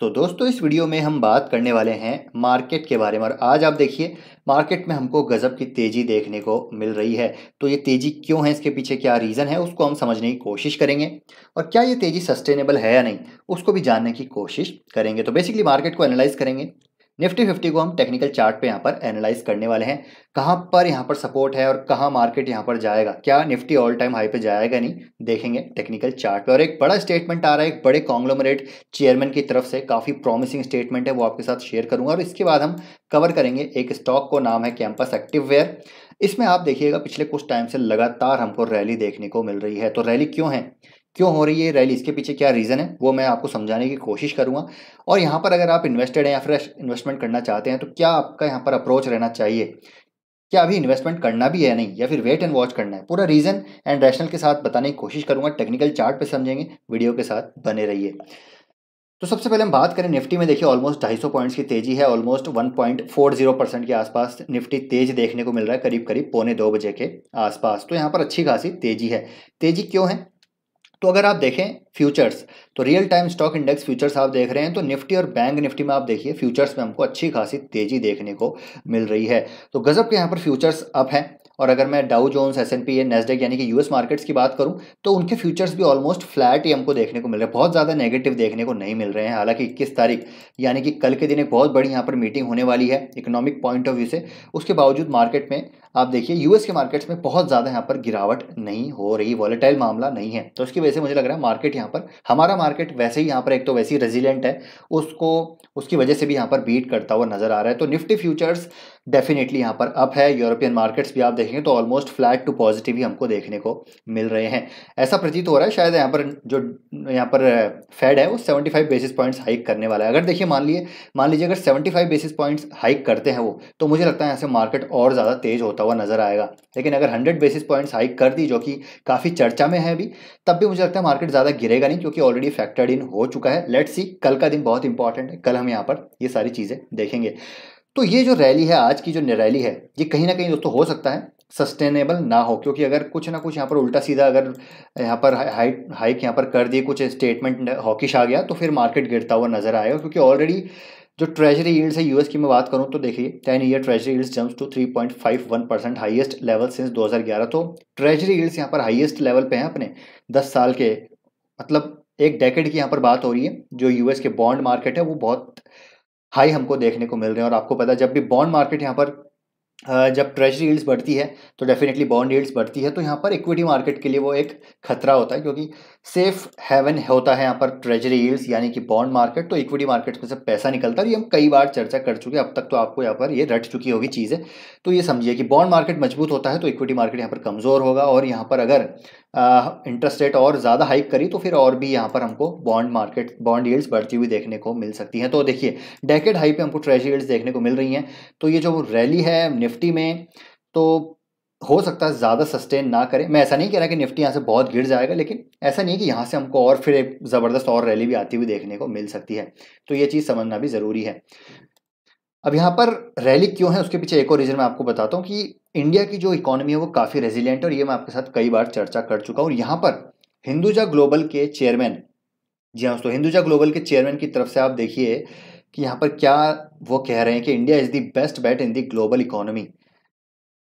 तो दोस्तों, इस वीडियो में हम बात करने वाले हैं मार्केट के बारे में। और आज आप देखिए, मार्केट में हमको गजब की तेज़ी देखने को मिल रही है। तो ये तेज़ी क्यों है? इसके पीछे क्या रीज़न है? उसको हम समझने की कोशिश करेंगे। और क्या ये तेज़ी सस्टेनेबल है या नहीं? उसको भी जानने की कोशिश करेंगे। तो बेसिकली मार्केट को एनालाइज करेंगे। निफ्टी फिफ्टी को हम टेक्निकल चार्ट पे यहाँ पर एनालाइज करने वाले हैं। कहाँ पर यहाँ पर सपोर्ट है और कहाँ मार्केट यहाँ पर जाएगा? क्या निफ्टी ऑल टाइम हाई पे जाएगा नहीं? देखेंगे टेक्निकल चार्ट पे। और एक बड़ा स्टेटमेंट आ रहा है, एक बड़े कॉन्ग्लोमरेट चेयरमैन की तरफ़ से काफ़ी प्रॉमिसिंग स्टेटमेंट है, वो आपके साथ शेयर करूँगा। और इसके बाद हम कवर करेंगे एक स्टॉक को, नाम है कैंपस एक्टिव वेयर इसमें आप देखिएगा, पिछले कुछ टाइम से लगातार हमको रैली देखने को मिल रही है। तो रैली क्यों है? क्यों हो रही है रैली इसके पीछे क्या रीज़न है? वो मैं आपको समझाने की कोशिश करूँगा। और यहाँ पर अगर आप इन्वेस्टेड हैं या फिर इन्वेस्टमेंट करना चाहते हैं तो क्या आपका यहाँ पर अप्रोच रहना चाहिए? क्या अभी इन्वेस्टमेंट करना भी है नहीं? या फिर वेट एंड वॉच करना है? पूरा रीज़न एंड रैशनल के साथ बताने की कोशिश करूँगा। टेक्निकल चार्ट पे समझेंगे। वीडियो के साथ बने रहिए। तो सबसे पहले हम बात करें निफ्टी में। देखिए ऑलमोस्ट ढाई सौ पॉइंट्स की तेज़ी है। Almost one point four zero percent के आसपास निफ्टी तेज देखने को मिल रहा है करीब करीब पौने दो बजे के आसपास। तो यहाँ पर अच्छी खासी तेज़ी है। तेज़ी क्यों है? तो अगर आप देखें फ्यूचर्स तो real time stock index futures आप देख रहे हैं तो निफ्टी और बैंक निफ्टी में आप देखिए फ्यूचर्स में हमको अच्छी खासी तेज़ी देखने को मिल रही है। तो गजब के यहाँ पर फ्यूचर्स अप हैं। और अगर मैं Dow Jones S and P Nasdaq यानी कि यूएस मार्केट्स की बात करूँ तो उनके फ्यूचर्स भी ऑलमोस्ट फ्लैट ही हमको देखने को मिल रहे हैं। बहुत ज़्यादा नेगेटिव देखने को नहीं मिल रहे हैं। हालाँकि इक्कीस तारीख, यानी कि कल के दिन एक बहुत बड़ी यहाँ पर मीटिंग होने वाली है इकोनॉमिक पॉइंट ऑफ़ व्यू से। उसके बावजूद मार्केट में आप देखिए यूएस के मार्केट्स में बहुत ज़्यादा यहाँ पर गिरावट नहीं हो रही वॉलेटाइल मामला नहीं है। तो उसकी वजह से मुझे लग रहा है मार्केट यहाँ पर, हमारा मार्केट वैसे ही यहाँ पर एक तो वैसे ही रेजिलेंट है, उसको, उसकी वजह से भी यहाँ पर बीट करता हुआ नज़र आ रहा है। तो निफ्टी फ्यूचर्स डेफिनेटली यहाँ पर अप है यूरोपियन मार्केट्स भी आप देखेंगे तो ऑलमोस्ट फ्लैट टू पॉजिटिव ही हमको देखने को मिल रहे हैं। ऐसा प्रतीत हो रहा है, शायद यहाँ पर जो, यहाँ पर फेड है, वो 75 बेसिस पॉइंट्स हाइक करने वाला है। अगर देखिए, मान लिए, मान लीजिए अगर 75 बेसिस पॉइंट्स हाइक करते हैं वो तो मुझे लगता है यहाँ से मार्केट और ज़्यादा तेज होता हुआ नज़र आएगा। लेकिन अगर हंड्रेड बेसिस पॉइंट्स हाइक कर दी, जो कि काफ़ी चर्चा में है अभी, तब भी मुझे लगता है मार्केट ज़्यादा गिरेगा नहीं, क्योंकि ऑलरेडी फैक्टर्ड इन हो चुका है। लेट्स सी कल का दिन बहुत इंपॉर्टेंट है, कल हम यहाँ पर ये सारी चीज़ें देखेंगे। तो ये जो रैली है, आज की जो रैली है, ये कहीं ना कहीं दोस्तों हो सकता है सस्टेनेबल ना हो, क्योंकि अगर कुछ ना कुछ यहाँ पर उल्टा सीधा अगर यहाँ पर हाइक यहाँ पर कर दिए, कुछ स्टेटमेंट हॉकिश आ गया तो फिर मार्केट गिरता हुआ नज़र आएगा, क्योंकि ऑलरेडी जो ट्रेजरी यील्ड्स है यूएस की मैं बात करूँ तो देखिए ten year treasury yields jumps to three point five one percent highest level since 2011 तो ट्रेजरी यील्ड्स यहाँ पर हाइएस्ट लेवल पे हैं अपने दस साल के मतलब एक डेकेड की यहाँ पर बात हो रही है, जो यूएस के बॉन्ड मार्केट है, वो बहुत हाई हमको देखने को मिल रहे हैं। और आपको पता है, जब भी बॉन्ड मार्केट यहाँ पर जब ट्रेजरी यील्ड्स बढ़ती है तो डेफिनेटली बॉन्ड यील्ड्स बढ़ती है तो यहाँ पर इक्विटी मार्केट के लिए वो एक खतरा होता है, क्योंकि सेफ़ हेवन होता है यहाँ पर ट्रेजरी यील्ड्स यानी कि बॉन्ड मार्केट तो इक्विटी मार्केट में से पैसा निकलता है, ये हम कई बार चर्चा कर चुके हैं, अब तक तो आपको यहाँ पर ये रट चुकी होगी चीज़ें तो ये समझिए कि बॉन्ड मार्केट मज़बूत होता है तो इक्विटी मार्केट यहाँ पर कमज़ोर होगा, और यहाँ पर अगर इंटरेस्ट रेट और ज़्यादा हाइक करी तो फिर और भी यहाँ पर हमको बॉन्ड मार्केट बॉन्ड यील्ड्स बढ़ती हुई देखने को मिल सकती हैं। तो देखिए डेकेड हाई पे हमको ट्रेजरी यील्ड्स देखने को मिल रही हैं। तो ये जो रैली है निफ्टी में तो हो सकता है ज़्यादा सस्टेन ना करें। मैं ऐसा नहीं कह रहा कि निफ्टी यहाँ से बहुत गिर जाएगा, लेकिन ऐसा नहीं कि यहाँ से हमको और फिर एक ज़बरदस्त और रैली भी आती हुई देखने को मिल सकती है। तो ये चीज़ समझना भी ज़रूरी है। अब यहाँ पर रैली क्यों है, उसके पीछे एक और रीज़न मैं आपको बताता हूँ कि इंडिया की जो इकोनॉमी है वो काफ़ी रेजिलियंट है और ये मैं आपके साथ कई बार चर्चा कर चुका हूँ। यहाँ पर हिंदुजा ग्लोबल के चेयरमैन जी हाँ दोस्तों हिंदुजा ग्लोबल के चेयरमैन की तरफ़ से आप देखिए कि यहाँ पर क्या वो कह रहे हैं कि India is the best bat in the global economy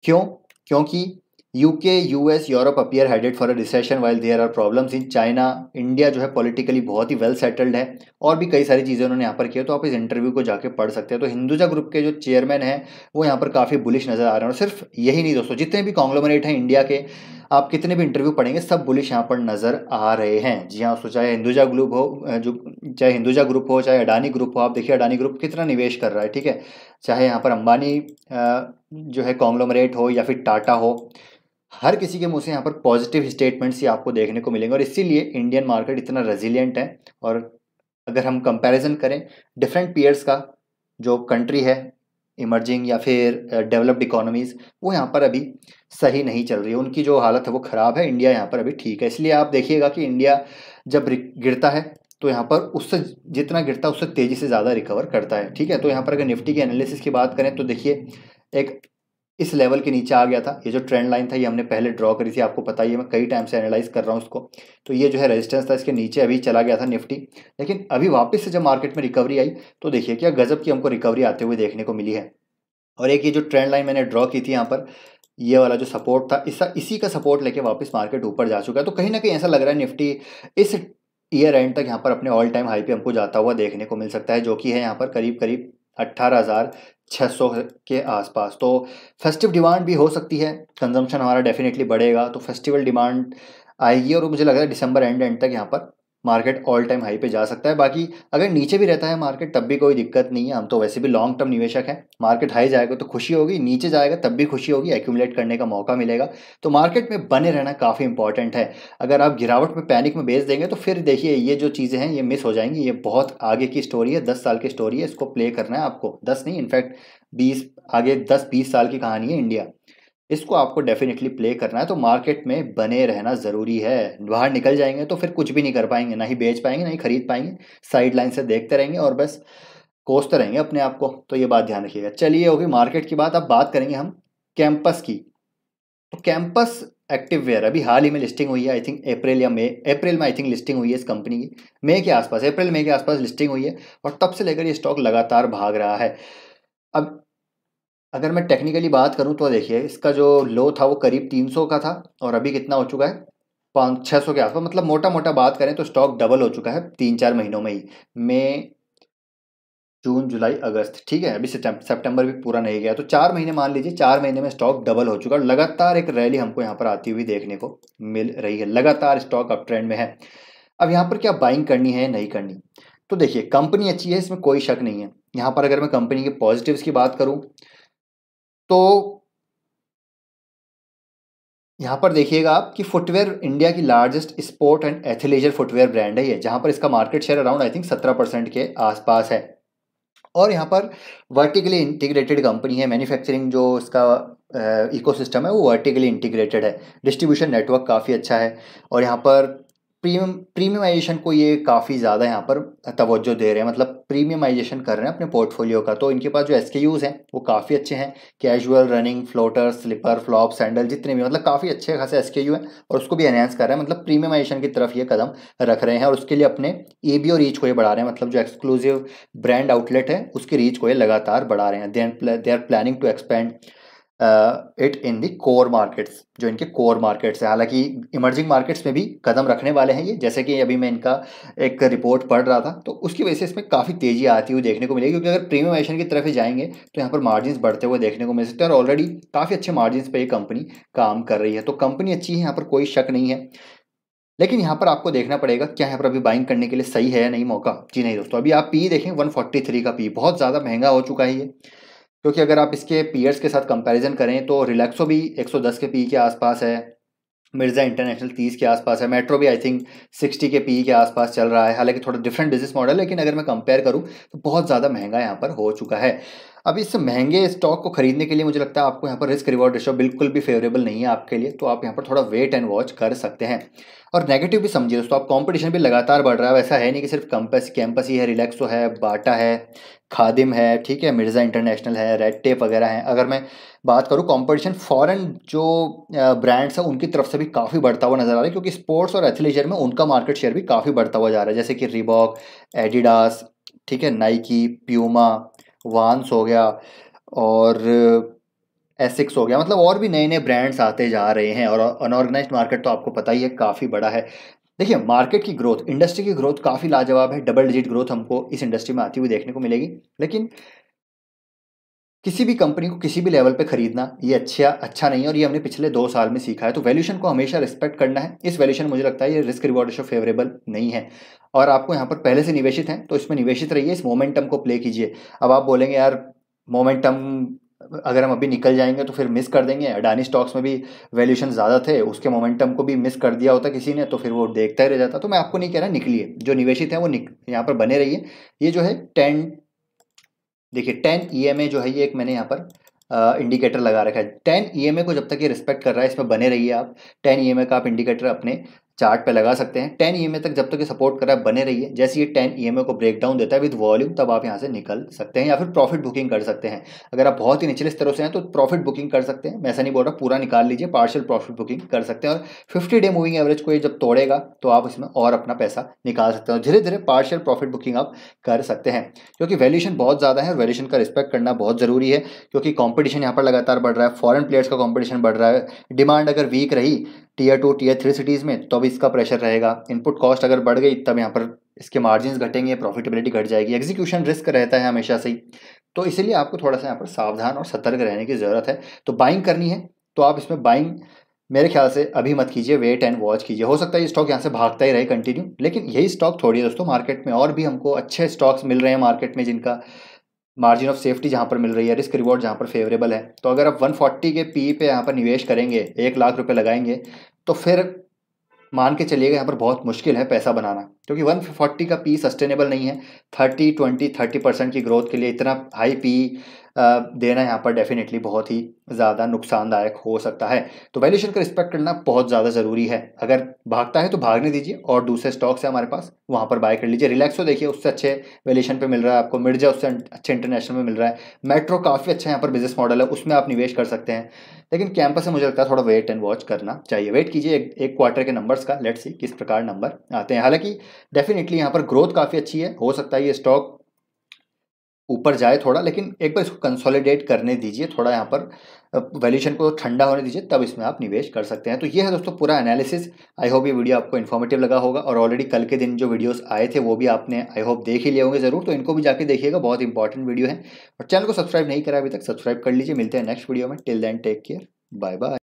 क्यों? क्योंकि UK US Europe appear headed for a recession while there are problems in China India जो है पॉलिटिकली बहुत ही वेल सेटल्ड है और भी कई सारी चीज़ें उन्होंने यहाँ पर किया तो आप इस इंटरव्यू को जाके पढ़ सकते हैं। तो हिंदुजा ग्रुप के जो चेयरमैन हैं, वो यहाँ पर काफ़ी बुलिश नज़र आ रहे हैं और सिर्फ़ यही नहीं दोस्तों, जितने भी कॉन्ग्लोमरेट हैं इंडिया के, आप कितने भी इंटरव्यू पढ़ेंगे, सब बुलिश यहाँ पर नज़र आ रहे हैं। जी हाँ चाहे हिंदुजा ग्रुप हो जो, चाहे हिंदुजा ग्रुप हो, चाहे अडानी ग्रुप हो, आप देखिए अडानी ग्रुप कितना निवेश कर रहा है, ठीक है? चाहे यहाँ पर अंबानी जो है कॉन्ग्लोमरेट हो या फिर टाटा हो हर किसी के मुँह से यहाँ पर पॉजिटिव स्टेटमेंट्स ही आपको देखने को मिलेंगे और इसीलिए इंडियन मार्केट इतना रेजिलियंट है और अगर हम कंपैरिजन करें डिफरेंट पीयर्स का जो कंट्री है इमर्जिंग या फिर डेवलप्ड इकोनॉमीज़ वो यहाँ पर अभी सही नहीं चल रही है। उनकी जो हालत है वो ख़राब है। इंडिया यहाँ पर अभी ठीक है। इसलिए आप देखिएगा कि इंडिया जब गिरता है तो यहाँ पर उससे जितना गिरता है, उससे तेज़ी से ज़्यादा रिकवर करता है। ठीक है? तो यहाँ पर अगर निफ्टी की एनालिसिस की बात करें तो देखिए, एक इस लेवल के नीचे आ गया था। ये जो ट्रेंड लाइन था, ये हमने पहले ड्रॉ करी थी, आपको पता ही है, मैं कई टाइम से एनालाइज कर रहा हूँ उसको। तो ये जो है रेजिस्टेंस था, इसके नीचे अभी चला गया था निफ्टी लेकिन अभी वापस से जब मार्केट में रिकवरी आई तो देखिए क्या गजब की हमको रिकवरी आते हुए देखने को मिली है। और एक ये जो ट्रेंड लाइन मैंने ड्रॉ की थी यहाँ पर, ये वाला जो सपोर्ट था, इस, इसी का सपोर्ट लेके वापस मार्केट ऊपर जा चुका है। तो कहीं ना कहीं ऐसा लग रहा है निफ्टी इस ईयर एंड तक यहाँ पर अपने ऑल टाइम हाई पे हमको जाता हुआ देखने को मिल सकता है, जो कि है यहाँ पर करीब करीब अट्ठारह हज़ार छः सौ के आसपास। तो फेस्टिव डिमांड भी हो सकती है। कंजम्पशन हमारा डेफिनेटली बढ़ेगा। तो फेस्टिवल डिमांड आएगी और मुझे लग रहा है दिसंबर एंड एंड तक यहाँ पर मार्केट ऑल टाइम हाई पे जा सकता है। बाकी अगर नीचे भी रहता है मार्केट तब भी कोई दिक्कत नहीं है। हम तो वैसे भी लॉन्ग टर्म निवेशक हैं। मार्केट हाई जाएगा तो खुशी होगी, नीचे जाएगा तब भी खुशी होगी एक्यूमुलेट करने का मौका मिलेगा। तो मार्केट में बने रहना काफ़ी इंपॉर्टेंट है। अगर आप गिरावट में पैनिक में बेच देंगे तो फिर देखिए, ये जो चीज़ें हैं, ये मिस हो जाएँगी। ये बहुत आगे की स्टोरी है, दस साल की स्टोरी है। इसको प्ले करना है आपको। दस नहीं इनफैक्ट बीस, आगे दस, बीस साल की कहानी है इंडिया इसको आपको डेफिनेटली प्ले करना है तो मार्केट में बने रहना ज़रूरी है। बाहर निकल जाएँगे तो फिर कुछ भी नहीं कर पाएँगे, ना ही बेच पाएँगे, ना ही खरीद पाएँगे साइड लाइन से देखते रहेंगे और बस कोसते रहेंगे अपने आप को। तो ये बात ध्यान रखिएगा। चलिए होगी मार्केट की बात, अब बात करेंगे हम कैंपस की। तो कैंपस एक्टिव वेयर अभी हाल ही में लिस्टिंग हुई है आई थिंक अप्रैल या मई अप्रैल में आई थिंक लिस्टिंग हुई है इस कंपनी की। मई के आसपास अप्रैल मई के आसपास लिस्टिंग हुई है और तब से लेकर ये स्टॉक लगातार भाग रहा है। अब अगर मैं टेक्निकली बात करूँ तो देखिए, इसका जो लो था वो करीब तीन सौ का था और अभी कितना हो चुका है? पाँच छः सौ के आसपास मतलब मोटा मोटा बात करें तो स्टॉक डबल हो चुका है तीन चार महीनों में ही। मई, जून, जुलाई, अगस्त, ठीक है? अभी सितंबर भी पूरा नहीं गया तो चार महीने मान लीजिए, चार महीने में स्टॉक डबल हो चुका है लगातार एक रैली हमको यहाँ पर आती हुई देखने को मिल रही है। लगातार स्टॉक अप ट्रेंड में है। अब यहाँ पर क्या बाइंग करनी है नहीं करनी? तो देखिए कंपनी अच्छी है, इसमें कोई शक नहीं है। यहाँ पर अगर मैं कंपनी के पॉजिटिव्स की बात करूँ तो यहाँ पर देखिएगा आप कि फुटवेयर इंडिया की largest sport and athleisure footwear brand है ये, जहाँ पर इसका market share around I think सत्रह परसेंट के आसपास है। और यहाँ पर वर्टिकली इंटीग्रेटेड कंपनी है मैन्युफैक्चरिंग जो इसका इकोसिस्टम है, वो वर्टिकली इंटीग्रेटेड है। डिस्ट्रीब्यूशन नेटवर्क काफ़ी अच्छा है। और यहाँ पर प्रीमियम प्रीमियमाइजेशन को ये काफ़ी ज़्यादा यहाँ पर तवज्जो दे रहे हैं। मतलब प्रीमियमाइजेशन कर रहे हैं अपने पोर्टफोलियो का। तो इनके पास जो एस हैं, वो काफ़ी अच्छे हैं। Casual running floater slipper flop sandal जितने भी मतलब काफ़ी अच्छे खासे एस के यू हैं और उसको भी एनहेंस कर रहे हैं। मतलब प्रीमियमाइजेशन की तरफ़ ये कदम रख रहे हैं और उसके लिए अपने ए बी और रीच को ये बढ़ा रहे हैं। मतलब जो एक्सक्लूसिव ब्रांड आउटलेट है, उसकी रीच को ये लगातार बढ़ा रहे हैं। They are planning to expand it in the core markets जो इनके कोर मार्केट्स हैं। हालाँकि इमर्जिंग मार्केट्स में भी कदम रखने वाले हैं ये, जैसे कि अभी मैं इनका एक रिपोर्ट पढ़ रहा था तो उसकी वजह से इसमें काफ़ी तेज़ी आती हुई देखने को मिलेगी, क्योंकि अगर प्रीमियमेशन की तरफ़ ही जाएँगे तो यहाँ पर मार्जिन बढ़ते हुए देखने को मिल सकते हैं और ऑलरेडी काफ़ी अच्छे मार्जिन पर ये कंपनी काम कर रही है। तो कंपनी अच्छी है, यहाँ पर कोई शक नहीं है। लेकिन यहाँ पर आपको देखना पड़ेगा, क्या यहाँ पर अभी बाइंग करने के लिए सही है या नहीं, मौका? जी नहीं दोस्तों, अभी आप पी देखें 143 का पी बहुत ज़्यादा महँगा हो चुका है ये। क्योंकि अगर आप इसके पीयर्स के साथ कंपैरिजन करें तो रिलैक्सो भी 110 के पी के आसपास है मिर्ज़ा इंटरनेशनल तीस के आसपास है मेट्रो भी आई थिंक सिक्सटी के पी के आसपास चल रहा है। हालाँकि थोड़ा डिफरेंट बिज़नेस मॉडल है, लेकिन अगर मैं कंपेयर करूँ तो बहुत ज़्यादा महँगा यहाँ पर हो चुका है। अब इस महँगे स्टॉक को खरीदने के लिए मुझे लगता है आपको यहाँ पर रिस्क रिवॉर्ड रेशो बिल्कुल भी फेवरेबल नहीं है आपके लिए तो आप यहाँ पर थोड़ा वेट एंड वॉच कर सकते हैं। और नेगेटिव भी समझिए दोस्तों, आप कंपटीशन भी लगातार बढ़ रहा है, वैसा है नहीं कि सिर्फ़ कैंपस कैंपस ही है रिलैक्सो है, बाटा है, खादिम है, ठीक है, मिर्ज़ा इंटरनेशनल है रेड टेप वगैरह हैं। अगर मैं बात करूँ कंपटीशन फॉरेन जो ब्रांड्स हैं, उनकी तरफ़ से भी काफ़ी बढ़ता हुआ नज़र आ रहा है, क्योंकि स्पोर्ट्स और एथलीजर में उनका मार्केट शेयर भी काफ़ी बढ़ता हुआ जा रहा है, जैसे कि रिबॉक एडिडास ठीक है नाइकी प्यूमा वांस हो गया और एसिक्स हो गया। मतलब और भी नए नए ब्रांड्स आते जा रहे हैं और अनऑर्गेनाइज मार्केट तो आपको पता ही है, काफ़ी बड़ा है। देखिए मार्केट की ग्रोथ इंडस्ट्री की ग्रोथ काफ़ी लाजवाब है। डबल डिजिट ग्रोथ हमको इस इंडस्ट्री में आती हुई देखने को मिलेगी। लेकिन किसी भी कंपनी को किसी भी लेवल पे खरीदना, ये अच्छा अच्छा नहीं है और ये हमने पिछले दो साल में सीखा है। तो वैल्यूशन को हमेशा रिस्पेक्ट करना है। इस वैल्यूशन मुझे लगता है ये रिस्क रिवॉर्ड रेशो फेवरेबल नहीं है। और आपको यहाँ पर पहले से निवेशित हैं तो इसमें निवेशित रहिए, इस मोमेंटम को प्ले कीजिए। अब आप बोलेंगे, यार मोमेंटम अगर हम अभी निकल जाएँगे तो फिर मिस कर देंगे। अडानी स्टॉक्स में भी वैल्यूशन ज़्यादा थे, उसके मोमेंटम को भी मिस कर दिया होता किसी ने तो फिर वो देखता ही रह जाता। तो मैं आपको नहीं कह रहा निकलिए, जो निवेशित है वो निक, यहाँ पर बने रहिए। ये जो है टेन देखिए टेन ई जो है, ये एक मैंने यहाँ पर इंडिकेटर लगा रखा है। टेन ई को जब तक ये रिस्पेक्ट कर रहा है, इसमें बने रहिए आप। टेन ई का आप इंडिकेटर अपने चार्ट पे लगा सकते हैं। टेन ई तक जब तक ये सपोर्ट कर रहा है, बने रहिए। जैसे ये टेन ई को ब्रेक डाउन देता है विद वॉल्यूम तब आप यहाँ से निकल सकते हैं या फिर प्रॉफिट बुकिंग कर सकते हैं। अगर आप बहुत ही निचले स्तरों से हैं तो प्रॉफिट बुकिंग कर सकते हैं। मैं ऐसा नहीं बोल रहा, पूरा निकाल लीजिए पार्शियल प्रॉफिट बुकिंग कर सकते हैं। और फिफ्टी डे मूविंग एवरेज को ये जब तोड़ेगा तो आप इसमें और अपना पैसा निकाल सकते हैं धीरे धीरे पार्शियल प्रॉफिट बुकिंग आप कर सकते हैं। क्योंकि वैल्यूशन बहुत ज़्यादा है वैल्यूशन का रिस्पेक्ट करना बहुत ज़रूरी है, क्योंकि कॉम्पिटिशन यहाँ पर लगातार बढ़ रहा है। फॉरन प्लेयर्स का कॉम्पिटिशन बढ़ रहा है। डिमांड अगर वीक रही tier two tier three cities में तो अब इसका प्रेशर रहेगा। इनपुट कॉस्ट अगर बढ़ गई, तब यहाँ पर इसके मार्जिन घटेंगे प्रॉफिटेबिलिटी घट जाएगी। एग्जीक्यूशन रिस्क रहता है हमेशा से ही। तो इसीलिए आपको थोड़ा सा यहाँ पर सावधान और सतर्क रहने की ज़रूरत है। तो बाइंग करनी है तो आप इसमें बाइंग मेरे ख्याल से अभी मत कीजिए वेट एंड वॉच कीजिए। हो सकता है ये स्टॉक यहाँ से भागता ही रहे कंटिन्यू लेकिन यही स्टॉक थोड़ी है दोस्तों मार्केट में और भी हमको अच्छे स्टॉक्स मिल रहे हैं मार्केट में जिनका मार्जिन ऑफ़ सेफ्टी जहाँ पर मिल रही है रिस्क रिवॉर्ड जहाँ पर फेवरेबल है। तो अगर आप 140 के पी पे यहाँ पर निवेश करेंगे, एक लाख रुपए लगाएँगे तो फिर मान के चलिएगा, यहाँ पर बहुत मुश्किल है पैसा बनाना, क्योंकि 140 का पी सस्टेनेबल नहीं है। 30 20 30 परसेंट की ग्रोथ के लिए इतना हाई पी देना यहाँ पर डेफिनेटली बहुत ही ज़्यादा नुकसानदायक हो सकता है। तो वैल्यूशन का रिस्पेक्ट करना बहुत ज़्यादा ज़रूरी है। अगर भागता है तो भागने दीजिए और दूसरे स्टॉक्स है हमारे पास वहाँ पर बाय कर लीजिए। रिलैक्सो देखिए उससे अच्छे वैल्यूशन पर मिल रहा है आपको मिर्ज़ा उससे अच्छे इंटरनेशनल में मिल रहा है। मेट्रो काफ़ी अच्छा यहाँ पर बिज़नेस मॉडल है उसमें आप निवेश कर सकते हैं। लेकिन कैंपस से मुझे लगता है थोड़ा वेट एंड वॉच करना चाहिए। वेट कीजिए एक, एक क्वार्टर के नंबर्स का लेट सी किस प्रकार नंबर आते हैं। हालाँकि डेफिनेटली यहाँ पर ग्रोथ काफ़ी अच्छी है हो सकता है ये स्टॉक ऊपर जाए थोड़ा, लेकिन एक बार इसको कंसोलिडेट करने दीजिए, थोड़ा यहाँ पर वैल्यूशन को ठंडा होने दीजिए, तब इसमें आप निवेश कर सकते हैं। तो ये है दोस्तों पूरा एनालिसिस आई होप ये वीडियो आपको इन्फॉर्मेटिव लगा होगा, और ऑलरेडी कल के दिन जो वीडियोस आए थे, वो भी आपने आई होप देख ही लिए होंगे ज़रूर तो इनको भी जाके देखिएगा, बहुत इंपॉर्टेंट वीडियो है। और चैनल को सब्सक्राइब नहीं करा अभी तक सब्सक्राइब कर लीजिए। मिलते हैं नेक्स्ट वीडियो में। Till then take care bye bye